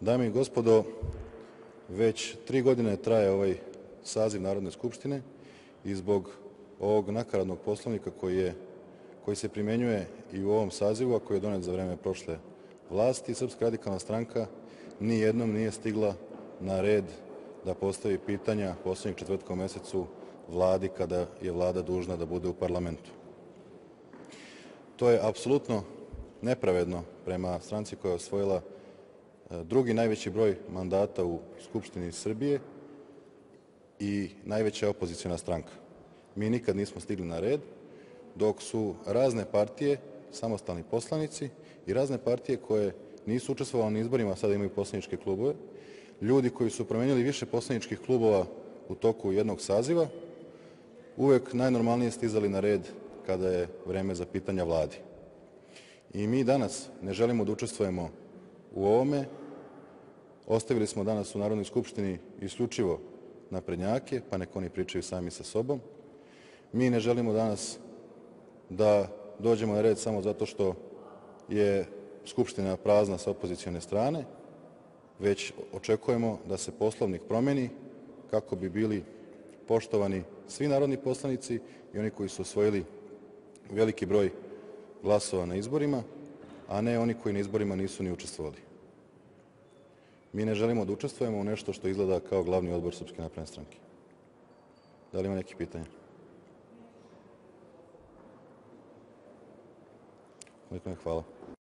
Dame i gospodo, već tri godine traje ovaj saziv Narodne skupštine i zbog ovog nakaradnog poslovnika koji, je, koji se primenjuje i u ovom sazivu, a koji je donet za vreme prošle vlasti, Srpska radikalna stranka ni jednom nije stigla na red da postavi pitanja poslednjeg četvrtka mesecu vladi kada je vlada dužna da bude u parlamentu. To je apsolutno nepravedno prema stranci koja je osvojila drugi najveći broj mandata u Skupštini Srbije i najveća opozicijona stranka. Mi nikad nismo stigli na red, dok su razne partije, samostalni poslanici i razne partije koje nisu učestvovali na izborima, a sada imaju poslaničke klubove, ljudi koji su promenili više poslaničkih klubova u toku jednog saziva, uvek najnormalnije stizali na red kada je vreme za pitanja vladi. I mi danas ne želimo da učestvujemo u ovome. Ostavili smo danas u Narodnoj skupštini isključivo naprednjake, pa nek oni pričaju sami sa sobom. Mi ne želimo danas da dođemo na red samo zato što je Skupština prazna sa opozicione strane, već očekujemo da se Poslovnik promeni kako bi bili poštovani svi narodni poslanici i oni koji su osvojili veliki broj glasova na izborima, a ne oni koji na izborima nisu ni učestvovali. Mi ne želimo da učestvujemo u nešto što izgleda kao glavni odbor Srpske napredne stranke. Da li ima neki pitanja? Hvala.